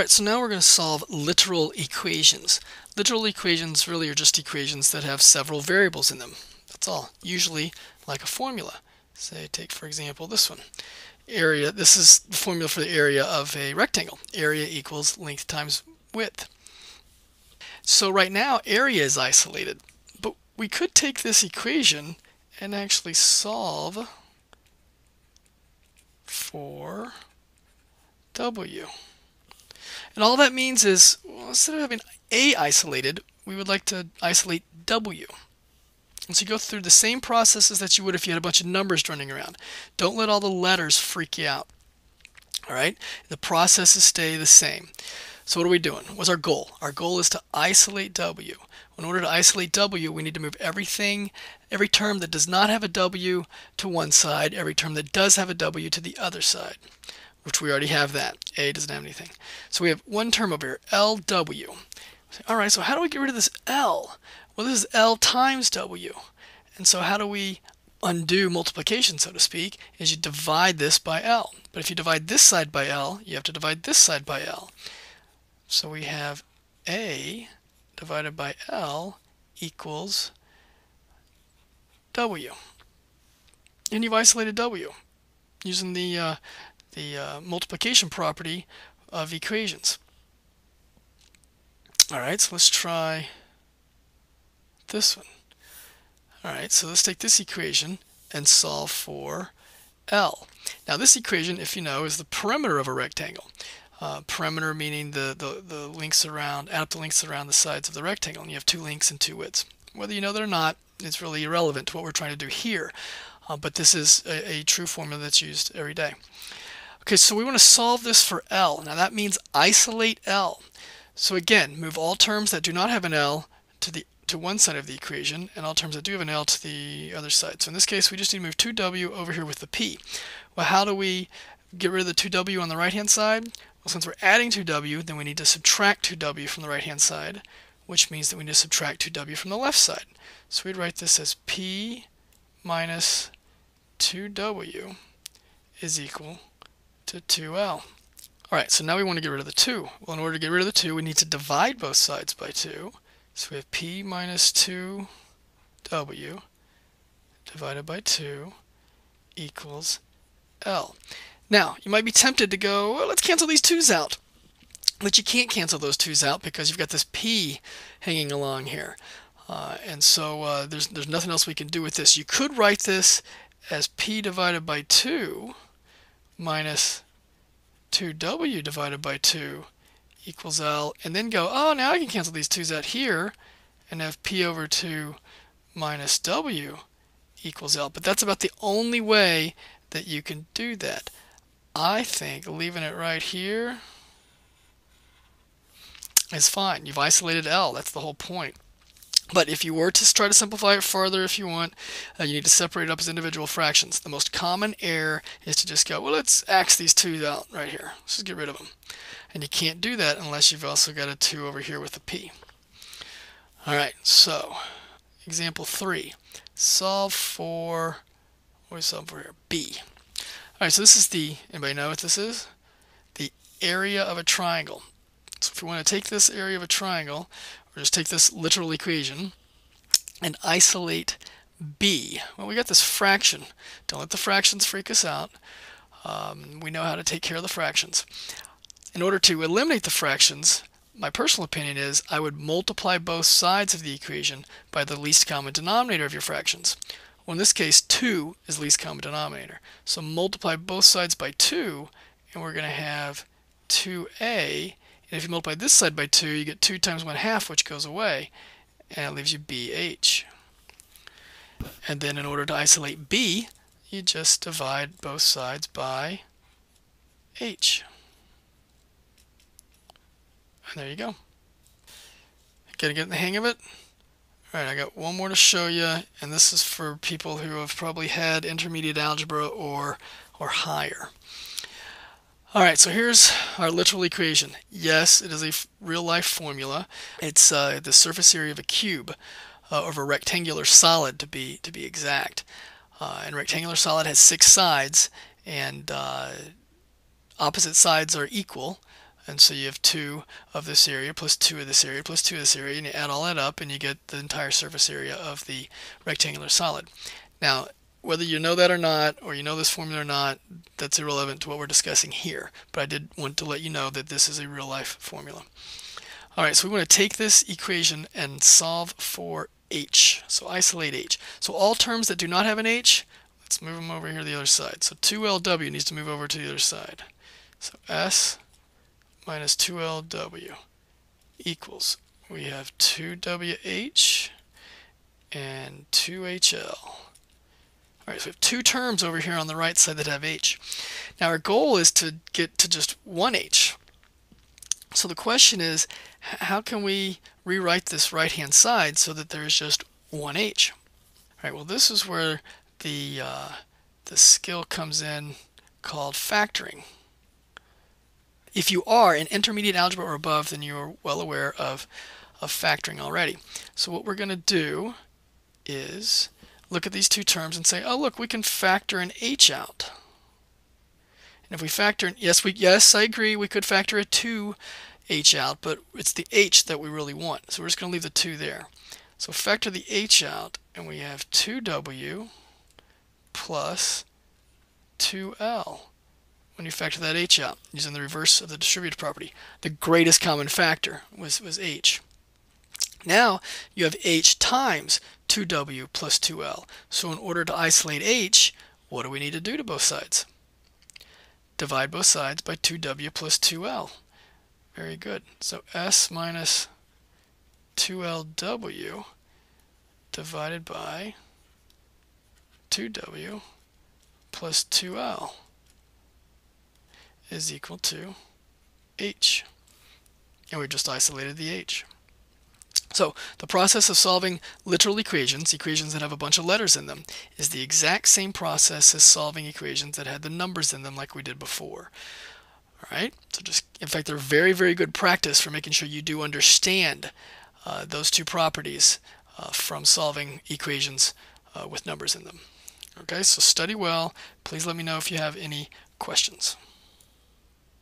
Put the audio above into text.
Alright, so now we're going to solve literal equations. Literal equations really are just equations that have several variables in them. That's all. Usually like a formula. Say, take for example this one. Area, this is the formula for the area of a rectangle. Area equals length times width. So right now area is isolated, but we could take this equation and actually solve for W. And all that means is, well, instead of having A isolated, we would like to isolate W. And so you go through the same processes that you would if you had a bunch of numbers running around. Don't let all the letters freak you out. All right? The processes stay the same. So what are we doing? What's our goal? Our goal is to isolate W. In order to isolate W, we need to move everything, every term that does not have a W to one side, every term that does have a W to the other side which we already have that. A doesn't have anything. So we have one term over here, LW. All right, so how do we get rid of this L? Well, this is L times W. And so how do we undo multiplication, so to speak, is you divide this by L. But if you divide this side by L, you have to divide this side by L. So we have A divided by L equals W. And you've isolated W using the uh, the uh, multiplication property of equations. Alright, so let's try this one. Alright, so let's take this equation and solve for L. Now this equation, if you know, is the perimeter of a rectangle. Uh, perimeter meaning the, the, the lengths around, add up the links around the sides of the rectangle, and you have two lengths and two widths. Whether you know that or not, it's really irrelevant to what we're trying to do here. Uh, but this is a, a true formula that's used every day. Okay, so we want to solve this for L. Now that means isolate L. So again, move all terms that do not have an L to the to one side of the equation and all terms that do have an L to the other side. So in this case, we just need to move 2W over here with the P. Well, how do we get rid of the 2W on the right-hand side? Well, since we're adding 2W, then we need to subtract 2W from the right-hand side, which means that we need to subtract 2W from the left side. So we'd write this as P minus 2W is equal to 2L. Alright, so now we want to get rid of the 2. Well, in order to get rid of the 2, we need to divide both sides by 2. So we have P minus 2W divided by 2 equals L. Now, you might be tempted to go, well, let's cancel these 2's out. But you can't cancel those 2's out because you've got this P hanging along here. Uh, and so uh, there's, there's nothing else we can do with this. You could write this as P divided by 2 minus 2w divided by 2 equals L, and then go, oh, now I can cancel these 2's out here and have P over 2 minus W equals L. But that's about the only way that you can do that. I think leaving it right here is fine. You've isolated L. That's the whole point. But if you were to try to simplify it further, if you want, uh, you need to separate it up as individual fractions. The most common error is to just go, well, let's ax these two out right here. Let's just get rid of them. And you can't do that unless you've also got a 2 over here with a p. All right, so example 3. Solve for, we solve for here? b. All right, so this is the, anybody know what this is? The area of a triangle. So if we want to take this area of a triangle, or just take this literal equation and isolate b. Well, we got this fraction. Don't let the fractions freak us out. Um, we know how to take care of the fractions. In order to eliminate the fractions, my personal opinion is I would multiply both sides of the equation by the least common denominator of your fractions. Well, in this case, 2 is least common denominator. So multiply both sides by 2, and we're going to have 2a and if you multiply this side by 2, you get 2 times 1 half, which goes away, and it leaves you BH. And then in order to isolate B, you just divide both sides by H. And there you go. Gonna get the hang of it? Alright, I got one more to show you, and this is for people who have probably had intermediate algebra or, or higher. All right, so here's our literal equation. Yes, it is a real-life formula. It's uh, the surface area of a cube, uh, of a rectangular solid to be to be exact. Uh, and rectangular solid has six sides, and uh, opposite sides are equal. And so you have 2 of this area plus 2 of this area plus 2 of this area, and you add all that up and you get the entire surface area of the rectangular solid. Now, whether you know that or not, or you know this formula or not, that's irrelevant to what we're discussing here. But I did want to let you know that this is a real life formula. All right, so we want to take this equation and solve for h. So isolate h. So all terms that do not have an h, let's move them over here to the other side. So 2lw needs to move over to the other side. So s minus 2lw equals, we have 2wh and 2hl. All right, so we have two terms over here on the right side that have h. Now our goal is to get to just one h. So the question is, how can we rewrite this right-hand side so that there's just one h? All right, well this is where the, uh, the skill comes in called factoring. If you are in intermediate algebra or above, then you're well aware of, of factoring already. So what we're going to do is look at these two terms and say, oh, look, we can factor an h out. And if we factor, yes, we yes, I agree, we could factor a 2h out, but it's the h that we really want. So we're just going to leave the 2 there. So factor the h out, and we have 2w plus 2l when you factor that h out using the reverse of the distributive property. The greatest common factor was, was h. Now you have h times 2w plus 2l. So in order to isolate h, what do we need to do to both sides? Divide both sides by 2w plus 2l. Very good. So s minus 2lw divided by 2w plus 2l is equal to h. And we just isolated the h. So the process of solving literal equations, equations that have a bunch of letters in them, is the exact same process as solving equations that had the numbers in them like we did before. All right, so just, in fact, they're very, very good practice for making sure you do understand uh, those two properties uh, from solving equations uh, with numbers in them. Okay, so study well. Please let me know if you have any questions.